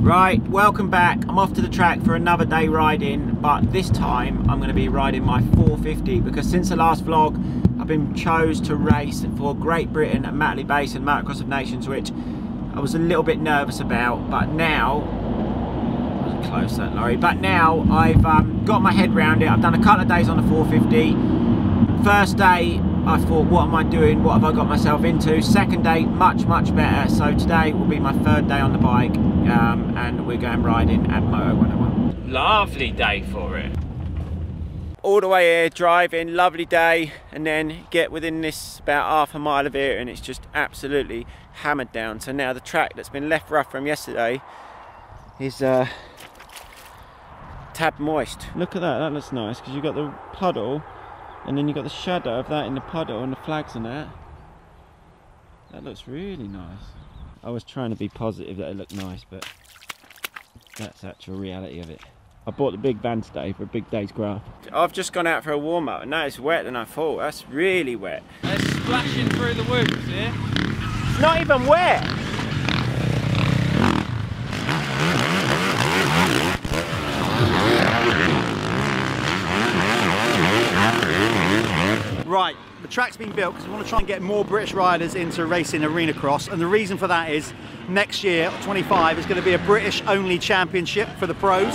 Right, welcome back. I'm off to the track for another day riding, but this time I'm going to be riding my 450 because since the last vlog, I've been chose to race for Great Britain at Matterley Basin Motocross of Nations, which I was a little bit nervous about, but now, close that lorry, but now I've um, got my head round it. I've done a couple of days on the 450. First day, I thought, what am I doing? What have I got myself into? Second day, much, much better. So today will be my third day on the bike um, and we're going riding at Moto 101. Lovely day for it. All the way here, driving, lovely day, and then get within this about half a mile of here and it's just absolutely hammered down. So now the track that's been left rough from yesterday is uh, tab moist. Look at that, that looks nice because you've got the puddle and then you've got the shadow of that in the puddle and the flags and that. That looks really nice. I was trying to be positive that it looked nice, but that's actual reality of it. I bought the big van today for a big day's graft. I've just gone out for a warm up and now it's wet than I thought. That's really wet. They're splashing through the woods here. It's not even wet. Right, the track's been built because we want to try and get more British riders into racing arena cross and the reason for that is next year, 25, is going to be a British only championship for the pros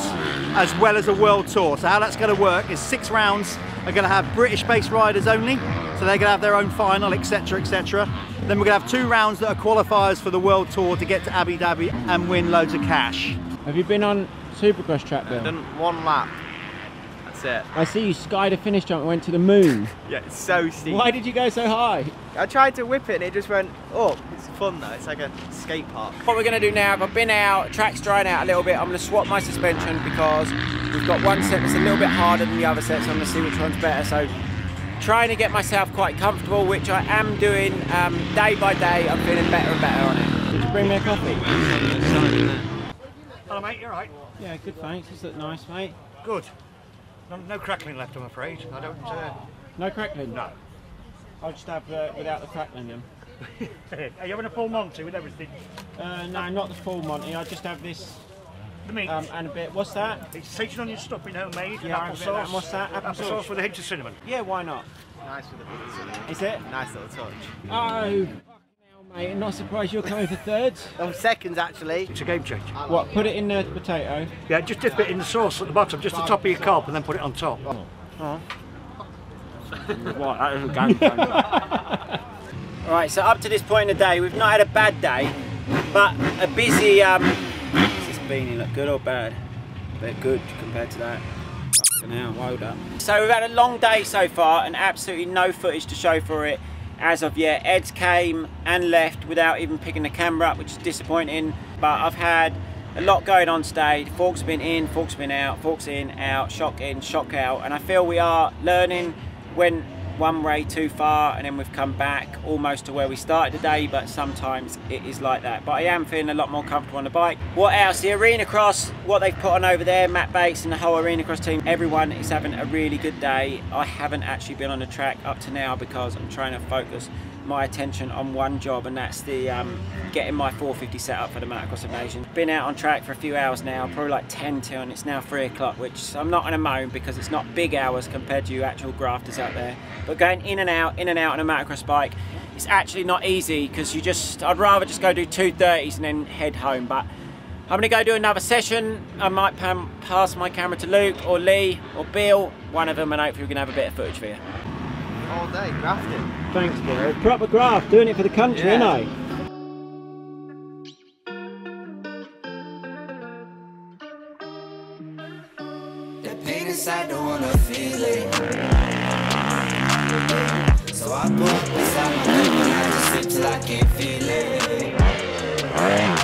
as well as a world tour. So how that's going to work is six rounds are going to have British based riders only, so they're going to have their own final, etc, etc. Then we're going to have two rounds that are qualifiers for the world tour to get to Abu Dhabi and win loads of cash. Have you been on Supercross track Bill? Done one lap. That's it. I see you skied a finish jump and went to the moon. Yeah, it's so steep. Why did you go so high? I tried to whip it and it just went up. It's fun though. It's like a skate park. What we're going to do now, I've been out, track's drying out a little bit, I'm going to swap my suspension because we've got one set that's a little bit harder than the other set, so I'm going to see which one's better. So trying to get myself quite comfortable, which I am doing um, day by day. I'm feeling better and better on it. Did you bring me a coffee? Hello mate, you're right. Yeah, good thanks. This looks nice, mate. Good. No, no crackling left, I'm afraid. I don't. Uh... No crackling? No. I'll just have uh, without the crackling then. Are you having a full Monty with everything? Uh, no, not the full Monty. I just have this The meat. um, and a bit. What's that? it's Satan onion stuffing homemade. Yeah, I have a bit of that. applesauce. And what's that? Applesauce. Applesauce with a hint of cinnamon. Yeah, why not? Nice with a Is it? Nice little touch. Oh, fucking hell, mate. I'm not surprised you're coming for thirds. Oh, seconds actually. It's a game changer. What? Put it in the potato. Yeah, just dip it in the sauce at the bottom, just the top of your carp, and then put it on top. What? That is a gang Alright, so up to this point in the day, we've not had a bad day, but a busy, um, does this beanie look good or bad? But good compared to that. Fucking hell, wound up. So we've had a long day so far and absolutely no footage to show for it as of yet. Ed's came and left without even picking the camera up, which is disappointing, but I've had a lot going on today. Fork's been in, Fork's been out, Fork's in, out, shock in, shock out, and I feel we are learning when one way too far and then we've come back almost to where we started today but sometimes it is like that. But I am feeling a lot more comfortable on the bike. What else? The arena cross what they've put on over there Matt Bates and the whole arena cross team everyone is having a really good day. I haven't actually been on the track up to now because I'm trying to focus my attention on one job and that's the um, getting my 450 set up for the Motocross Nations. Been out on track for a few hours now, probably like 10 till and it's now 3 o'clock which I'm not going to moan because it's not big hours compared to you actual grafters out there. But going in and out, in and out on a Motocross bike it's actually not easy because you just, I'd rather just go do 230s and then head home but I'm going to go do another session. I might pass my camera to Luke or Lee or Bill, one of them and hopefully we can have a bit of footage for you. All day grafting. Thanks, bro. Proper graft, doing it for the country, Yeah. innit? The pain inside, don't wanna feel it. So I put inside my cup and I just sip till I can't feel it.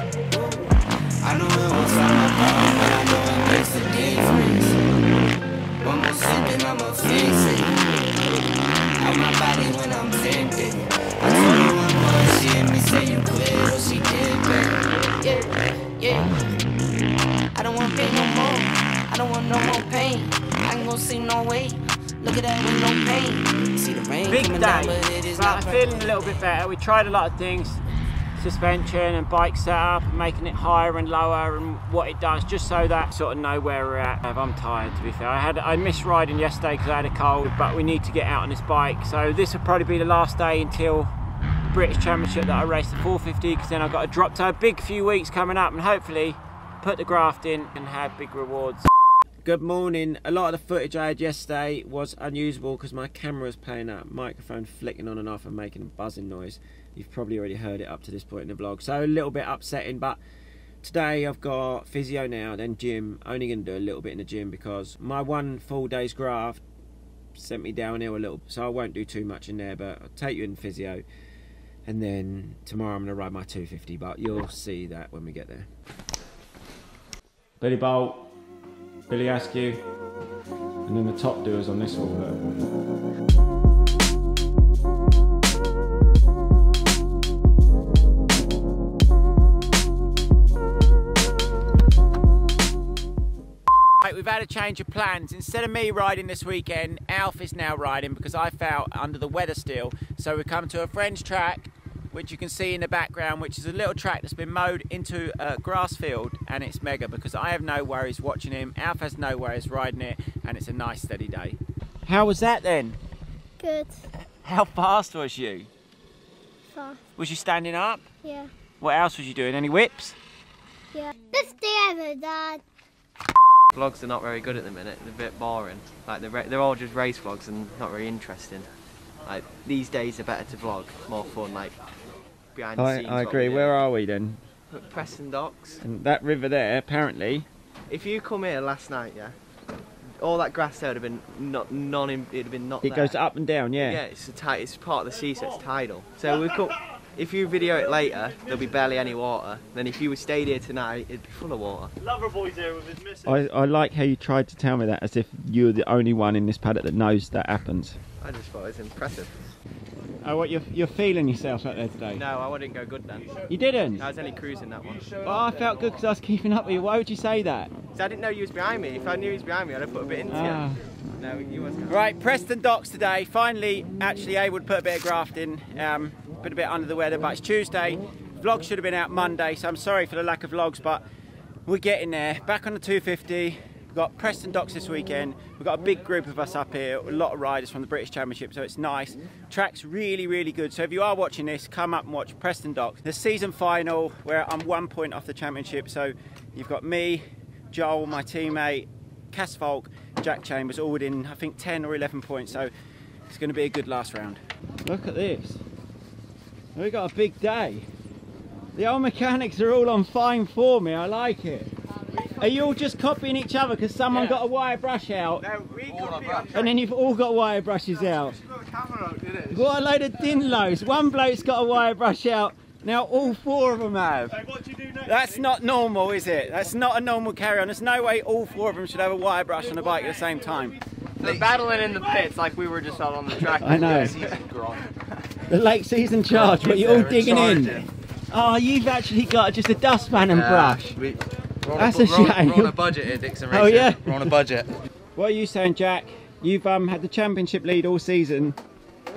No way. Look at that with no pain. See the rain Big day, down, but it is but I'm feeling a little bit better. We tried a lot of things. suspension and bike setup and making it higher and lower and what it does just so that sort of know where we're at. I'm tired to be fair. I had I missed riding yesterday because I had a cold but we need to get out on this bike so this will probably be the last day until the British Championship that I race the 450 because then I've got a drop so a big few weeks coming up and hopefully put the graft in and have big rewards. Good morning. A lot of the footage I had yesterday was unusable because my camera was playing that microphone flicking on and off and making a buzzing noise. You've probably already heard it up to this point in the vlog. So a little bit upsetting, but today I've got physio now, then gym. Only going to do a little bit in the gym because my one full day's graft sent me downhill a little, so I won't do too much in there, but I'll take you in physio. And then tomorrow I'm going to ride my 250, but you'll see that when we get there. Billy Bolt. Billy Askew, and then the top doers on this one. We've had a change of plans. Instead of me riding this weekend, Alf is now riding because I felt under the weather still. So we come to a French track which you can see in the background, which is a little track that's been mowed into a grass field, and it's mega because I have no worries watching him. Alf has no worries riding it, and it's a nice steady day. How was that then? Good. How fast was you? Fast. Was you standing up? Yeah. What else was you doing? Any whips? Yeah. Best day ever, Dad. Vlogs are not very good at the minute. They're a bit boring. Like they're, they're all just race vlogs and not very interesting. Like these days are better to vlog, more fun. Like behind the I, scenes. I agree. Where are we then? Preston Docks. And that river there, apparently. If you come here last night, yeah, all that grass there would have been not non. It'd have been not. It there. goes up and down, yeah. Yeah, it's a ti- It's part of the sea, so it's tidal. So we could. If you video it later, there'll be barely any water. Then if you stayed here tonight, it'd be full of water. Loverboy's here with his missus. I, I like how you tried to tell me that as if you were the only one in this paddock that knows that happens. I just thought it was impressive. Oh, what you're, you're feeling yourself out there today? No, I didn't go good then. You didn't? I was only cruising that one. Oh, I felt good because I was keeping up with you. Why would you say that? So I didn't know you was behind me. If I knew you was behind me, I'd have put a bit into Ah. you. No, you wasn't. Right, Preston Docks today. Finally, actually able to put a bit of graft in. Um, been a bit under the weather, but it's Tuesday. Vlog should have been out Monday, so I'm sorry for the lack of vlogs, but we're getting there. Back on the 250. We've got Preston Docks this weekend. We've got a big group of us up here, a lot of riders from the British Championship, so it's nice. Track's really, really good. So if you are watching this, come up and watch Preston Docks. The season final, where I'm one point off the championship. So you've got me, Joel, my teammate, Cass Falk, Jack Chambers, all within, I think, 10 or 11 points. So it's going to be a good last round. Look at this. We've got a big day. The old mechanics are all on fine form here. I like it. Are you all just copying each other because someone got a wire brush out No, we could be and then you've all got wire brushes out? What a load of dinlos. One bloke's got a wire brush out. Now all four of them have. what do you do next? That's not normal, is it? That's not a normal carry on. There's no way all four of them should have a wire brush on a bike at the same time. They're battling in the pits like we were just out on the track. I know. The late season charge, but you're all digging in. Oh, you've actually got just a dustpan and brush. We, we're on That's a, a bu- we're shame. We're on a budget here, Dixon Oh, yeah? We're on a budget. What are you saying, Jack? You've um, had the championship lead all season,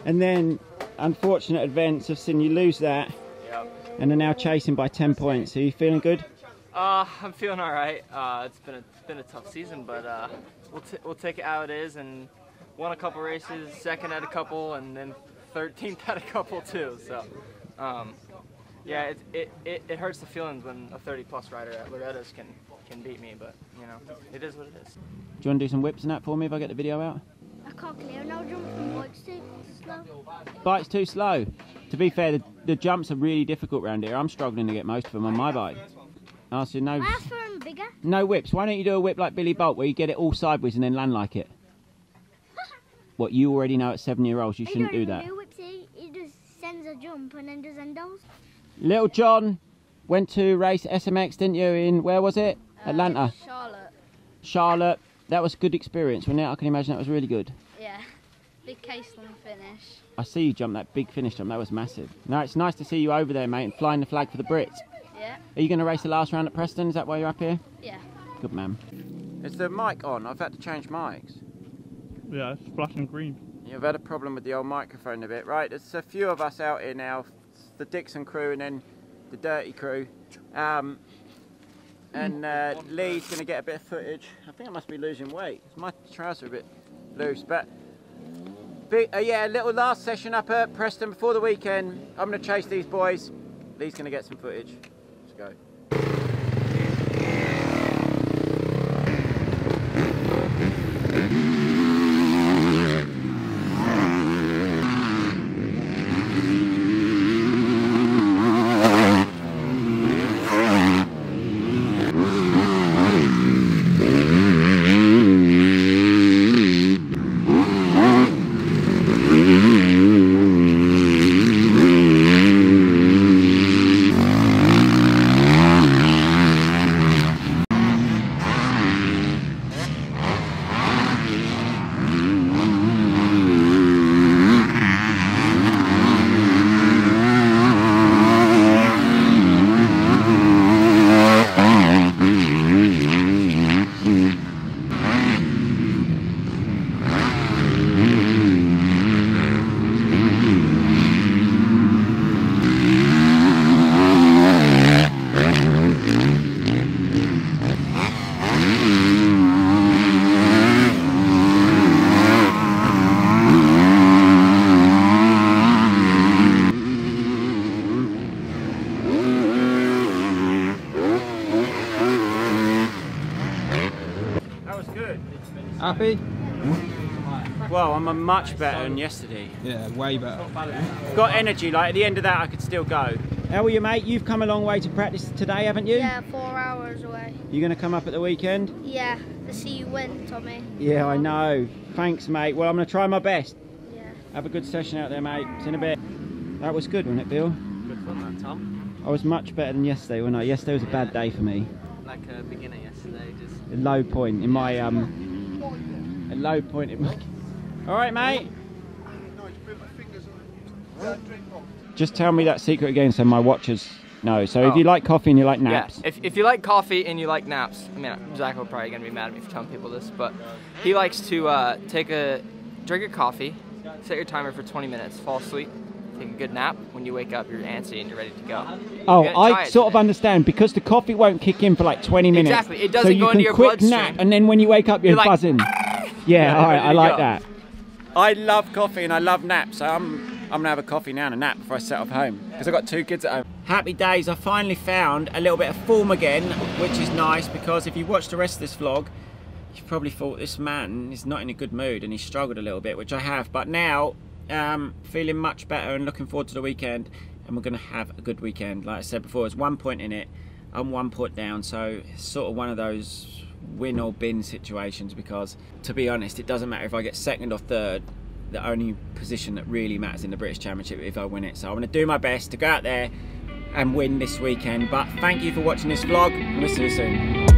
and then unfortunate events have seen you lose that, yep. and are now chasing by 10 points. Are you feeling good? Uh, I'm feeling all right. Uh, it's been a, it's been a tough season, but uh, we'll t- we'll take it how it is. And won a couple races, second at a couple, and then 13th at a couple too. So, um, yeah, it, it, it, it hurts the feelings when a 30 plus rider at Loretta's can can beat me, but you know, it is what it is. Do you want to do some whips and that for me if I get the video out? I can't clear no jump from bikes too slow. Bike's too slow. To be fair, the, the jumps are really difficult round here. I'm struggling to get most of them on my bike. Oh, so no, I asked for them bigger. no whips. Why don't you do a whip like Billy Bolt where you get it all sideways and then land like it? What you already know at seven year olds, you He shouldn't don't do even that. do whips, he, he just sends a jump and then does endos. Little John went to race SMX, didn't you? In where was it? Uh, Atlanta. Charlotte. Charlotte. That was a good experience, wasn't it? I can imagine that was really good. Yeah. Big case Caseland finish. I see you jump that big finish jump. That was massive. No, it's nice to see you over there, mate, and flying the flag for the Brits. Yeah. Are you going to race the last round at Preston? Is that why you're up here? Yeah. Good man. Is the mic on? I've had to change mics. Yeah, it's flashing green. You've had a problem with the old microphone a bit, right? There's a few of us out here now. The Dixon crew and then the dirty crew. Um, and uh, Lee's going to get a bit of footage. I think I must be losing weight. My trousers are a bit loose, but uh, yeah, a little last session up at Preston before the weekend. I'm going to chase these boys. Lee's going to get some footage. Let's go. Happy? Well, I'm a much better than yesterday. Yeah, way better. Got energy, like at the end of that I could still go. How are you mate? You've come a long way to practice today, haven't you? Yeah, four hours away. You are gonna come up at the weekend? Yeah, to see you win, Tommy. Yeah, I know. Thanks mate. Well I'm gonna try my best. Yeah. Have a good session out there mate. See you in a bit. That was good, wasn't it Bill? Good fun that, Tom. I was much better than yesterday, wasn't I? Yesterday was a bad day for me. Like a beginner yesterday, just A low point in my um a low point in my Alright mate. Just tell me that secret again so my watchers know. So if Oh. you like coffee and you like Yeah, naps. if, if you like coffee and you like naps, I mean, Zach will probably gonna be mad at me for telling people this, but he likes to uh, take a drink a coffee, set your timer for 20 minutes, fall asleep, take a good nap. When you wake up, you're antsy and you're ready to go. Oh, You gotta I it sort of understand because the coffee won't kick in for like 20 minutes. Exactly, it doesn't you go can into your quick nap and then when you wake up you're, You're buzzing. Yeah, Yeah, all right, I like that. I love coffee and I love naps, so I'm I'm gonna have a coffee now and a nap before I set off home because I've got two kids at home. Happy days! I finally found a little bit of form again, which is nice because if you watch the rest of this vlog, you've probably thought this man is not in a good mood and he struggled a little bit, which I have. But now, um, feeling much better and looking forward to the weekend, and we're gonna have a good weekend. Like I said before, there's one point in it, I'm one point down, so it's sort of one of those win or bin situations because, to be honest, it doesn't matter if I get second or third. The only position that really matters in the British Championship if I win it. So I'm going to do my best to go out there and win this weekend. But thank you for watching this vlog, and we'll see you soon.